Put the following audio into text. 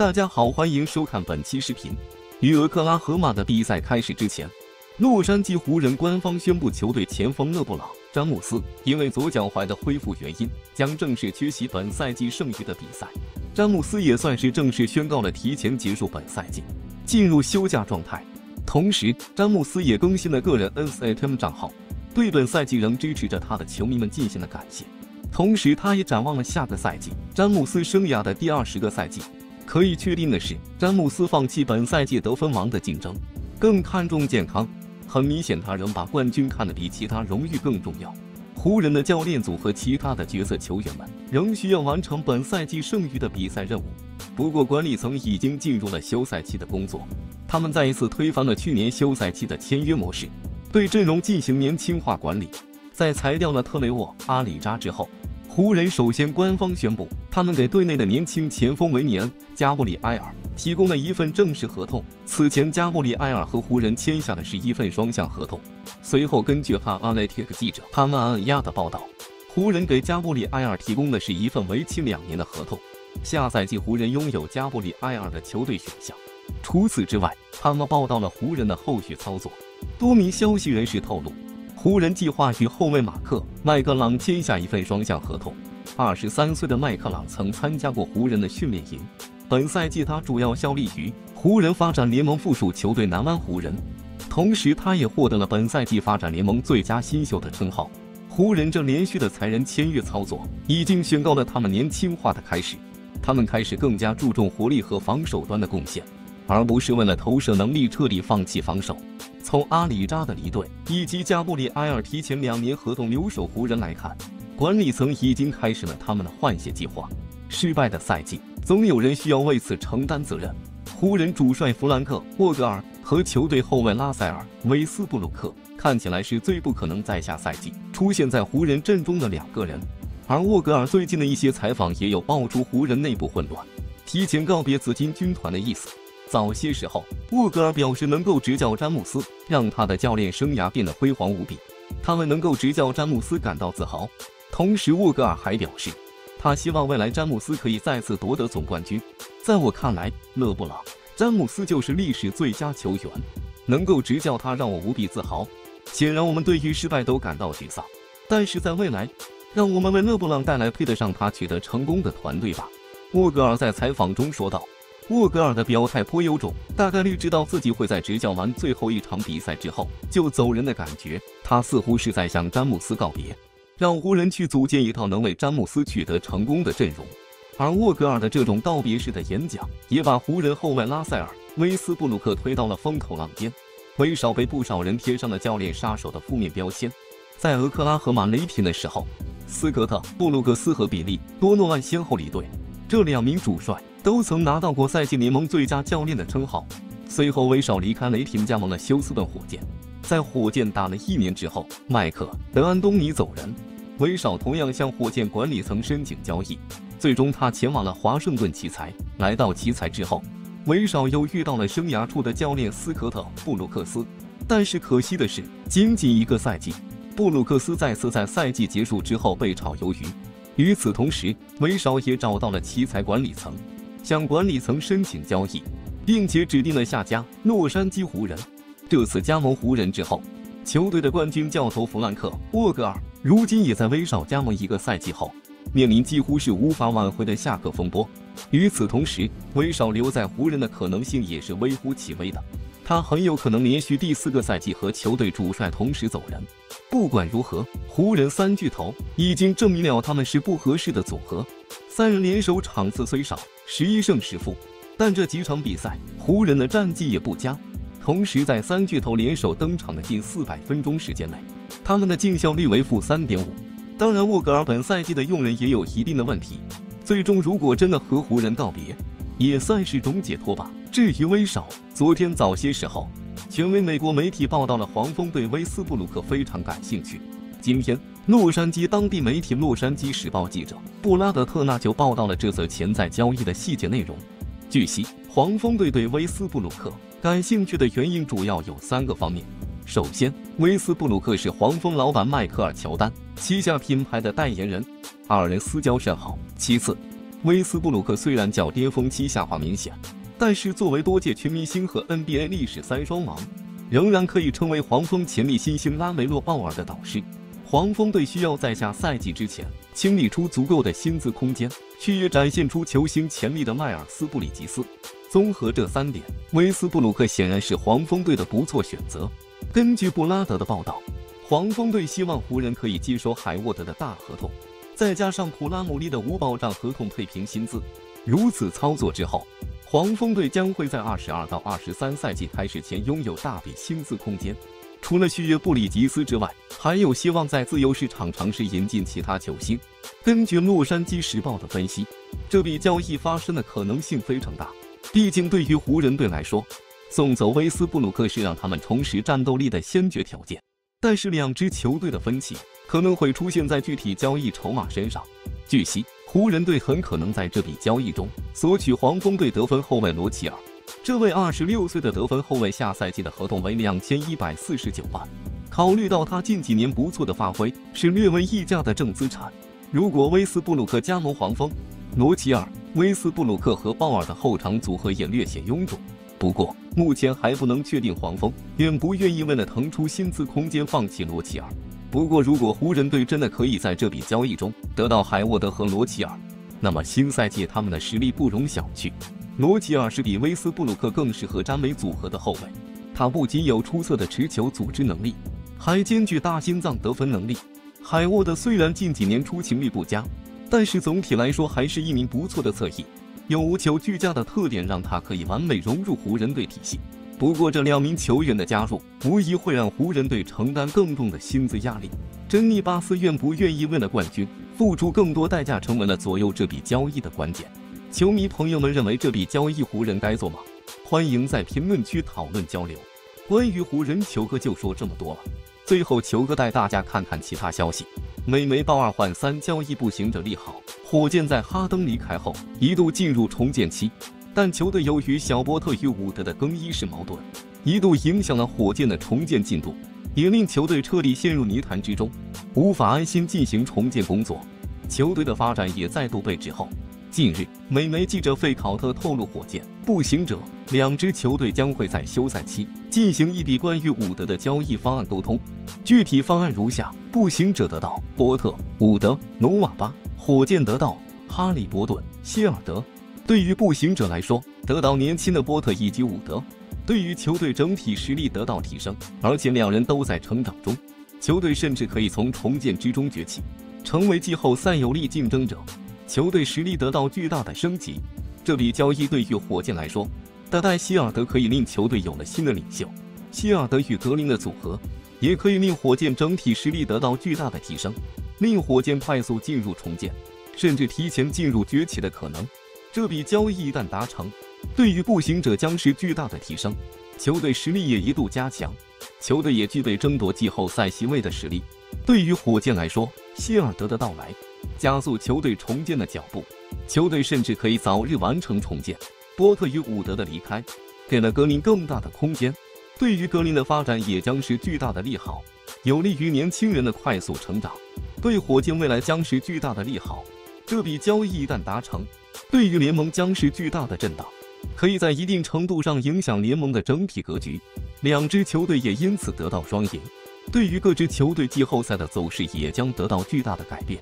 大家好，欢迎收看本期视频。与俄克拉荷马的比赛开始之前，洛杉矶湖人官方宣布，球队前锋勒布朗·詹姆斯因为左脚踝的恢复原因，将正式缺席本赛季剩余的比赛。詹姆斯也算是正式宣告了提前结束本赛季，进入休假状态。同时，詹姆斯也更新了个人 Instagram 账号，对本赛季仍支持着他的球迷们进行了感谢。同时，他也展望了下个赛季，詹姆斯生涯的第二十个赛季。可以确定的是，詹姆斯放弃本赛季得分王的竞争，更看重健康。很明显，他仍把冠军看得比其他荣誉更重要。湖人的教练组和其他的角色球员们仍需要完成本赛季剩余的比赛任务。不过，管理层已经进入了休赛期的工作，他们再一次推翻了去年休赛期的签约模式，对阵容进行年轻化管理。在裁掉了特雷沃·阿里扎之后。湖人首先官方宣布，他们给队内的年轻前锋维尼恩·加布里埃尔提供了一份正式合同。此前，加布里埃尔和湖人签下的是一份双向合同。随后，根据哈阿雷铁克记者潘万安亚的报道，湖人给加布里埃尔提供的是一份为期两年的合同。下赛季，湖人拥有加布里埃尔的球队选项。除此之外，他们报道了湖人的后续操作。多名消息人士透露。湖人计划与后卫马克·麦克朗签下一份双向合同。二十三岁的麦克朗曾参加过湖人的训练营，本赛季他主要效力于湖人发展联盟附属球队南湾湖人，同时他也获得了本赛季发展联盟最佳新秀的称号。湖人这连续的裁人签约操作，已经宣告了他们年轻化的开始，他们开始更加注重活力和防守端的贡献。而不是为了投射能力彻底放弃防守。从阿里扎的离队以及加布里埃尔提前两年合同留守湖人来看，管理层已经开始了他们的换血计划。失败的赛季，总有人需要为此承担责任。湖人主帅弗兰克·沃格尔和球队后卫拉塞尔·韦斯布鲁克看起来是最不可能在下赛季出现在湖人阵中的两个人。而沃格尔最近的一些采访也有爆出湖人内部混乱、提前告别紫金军团的意思。早些时候，沃格尔表示能够执教詹姆斯，让他的教练生涯变得辉煌无比。他们能够执教詹姆斯感到自豪。同时，沃格尔还表示，他希望未来詹姆斯可以再次夺得总冠军。在我看来，勒布朗·詹姆斯就是历史最佳球员，能够执教他让我无比自豪。显然，我们对于失败都感到沮丧，但是在未来，让我们为勒布朗带来配得上他取得成功的团队吧。沃格尔在采访中说道。沃格尔的表态颇有种大概率知道自己会在执教完最后一场比赛之后就走人的感觉。他似乎是在向詹姆斯告别，让湖人去组建一套能为詹姆斯取得成功的阵容。而沃格尔的这种道别式的演讲，也把湖人后卫拉塞尔·威斯布鲁克推到了风口浪尖。威少被不少人贴上了教练杀手的负面标签。在俄克拉荷马雷霆的时候，斯科特·布鲁克斯和比利·多诺万先后离队，这两名主帅。都曾拿到过赛季联盟最佳教练的称号。随后，威少离开雷霆，加盟了休斯顿火箭。在火箭打了一年之后，麦克德安东尼走人，威少同样向火箭管理层申请交易。最终，他前往了华盛顿奇才。来到奇才之后，威少又遇到了生涯初的教练斯科特·布鲁克斯。但是可惜的是，仅仅一个赛季，布鲁克斯再次在赛季结束之后被炒鱿鱼。与此同时，威少也找到了奇才管理层。向管理层申请交易，并且指定了下家洛杉矶湖人。这次加盟湖人之后，球队的冠军教头弗兰克·沃格尔如今也在威少加盟一个赛季后，面临几乎是无法挽回的下课风波。与此同时，威少留在湖人的可能性也是微乎其微的，他很有可能连续第四个赛季和球队主帅同时走人。不管如何，湖人三巨头已经证明了他们是不合适的组合。三人联手场次虽少。十一胜十负，但这几场比赛湖人的战绩也不佳。同时，在三巨头联手登场的近四百分钟时间内，他们的净效率为负三点五。当然，沃格尔本赛季的用人也有一定的问题。最终，如果真的和湖人告别，也算是种解脱吧。至于威少，昨天早些时候，权威美国媒体报道了黄蜂对威斯布鲁克非常感兴趣。今天。洛杉矶当地媒体《洛杉矶时报》记者布拉德特纳就报道了这则潜在交易的细节内容。据悉，黄蜂队对威斯布鲁克感兴趣的原因主要有三个方面：首先，威斯布鲁克是黄蜂老板迈克尔·乔丹旗下品牌的代言人，二人私交甚好；其次，威斯布鲁克虽然较巅峰期下滑明显，但是作为多届全明星和 NBA 历史三双王，仍然可以成为黄蜂潜力新星拉梅洛·鲍尔的导师。黄蜂队需要在下赛季之前清理出足够的薪资空间，续约展现出球星潜力的迈尔斯·布里吉斯。综合这三点，威斯布鲁克显然是黄蜂队的不错选择。根据布拉德的报道，黄蜂队希望湖人可以接收海沃德的大合同，再加上普拉姆利的无保障合同配平薪资。如此操作之后，黄蜂队将会在二十二到二十三赛季开始前拥有大笔薪资空间。除了续约布里吉斯之外，还有希望在自由市场尝试引进其他球星。根据洛杉矶时报的分析，这笔交易发生的可能性非常大。毕竟，对于湖人队来说，送走威斯布鲁克是让他们重拾战斗力的先决条件。但是，两支球队的分歧可能会出现在具体交易筹码身上。据悉，湖人队很可能在这笔交易中索取黄蜂队得分后卫罗齐尔。这位二十六岁的得分后卫，下赛季的合同为两千一百四十九万。考虑到他近几年不错的发挥，是略微溢价的正资产。如果威斯布鲁克加盟黄蜂，罗齐尔、威斯布鲁克和鲍尔的后场组合也略显臃肿。不过，目前还不能确定黄蜂愿不愿意为了腾出薪资空间放弃罗齐尔。不过，如果湖人队真的可以在这笔交易中得到海沃德和罗齐尔，那么新赛季他们的实力不容小觑。罗齐尔是比威斯布鲁克更适合詹美组合的后卫，他不仅有出色的持球组织能力，还兼具大心脏得分能力。海沃德虽然近几年出勤率不佳，但是总体来说还是一名不错的侧翼，有无球俱佳的特点，让他可以完美融入湖人队体系。不过这两名球员的加入，无疑会让湖人队承担更重的薪资压力。珍妮巴斯愿不愿意为了冠军付出更多代价，成为了左右这笔交易的关键。球迷朋友们认为这笔交易湖人该做吗？欢迎在评论区讨论交流。关于湖人，球哥就说这么多了。最后，球哥带大家看看其他消息。美媒报二换三交易步行者利好，火箭在哈登离开后一度进入重建期，但球队由于小波特与伍德的更衣室矛盾，一度影响了火箭的重建进度，也令球队彻底陷入泥潭之中，无法安心进行重建工作。球队的发展也再度被滞后。近日，美媒记者费考特透露，火箭、步行者两支球队将会在休赛期进行一笔关于伍德的交易方案沟通。具体方案如下：步行者得到波特、伍德、努瓦巴；火箭得到哈利伯顿、希尔德。对于步行者来说，得到年轻的波特以及伍德，对于球队整体实力得到提升，而且两人都在成长中，球队甚至可以从重建之中崛起，成为季后赛有力竞争者。球队实力得到巨大的升级，这笔交易对于火箭来说，带带希尔德可以令球队有了新的领袖。希尔德与格林的组合，也可以令火箭整体实力得到巨大的提升，令火箭快速进入重建，甚至提前进入崛起的可能。这笔交易一旦达成，对于步行者将是巨大的提升，球队实力也一度加强，球队也具备争夺季后赛席位的实力。对于火箭来说，希尔德的到来。加速球队重建的脚步，球队甚至可以早日完成重建。波特与伍德的离开，给了格林更大的空间，对于格林的发展也将是巨大的利好，有利于年轻人的快速成长，对火箭未来将是巨大的利好。这笔交易一旦达成，对于联盟将是巨大的震荡，可以在一定程度上影响联盟的整体格局，两支球队也因此得到双赢。对于各支球队季后赛的走势也将得到巨大的改变。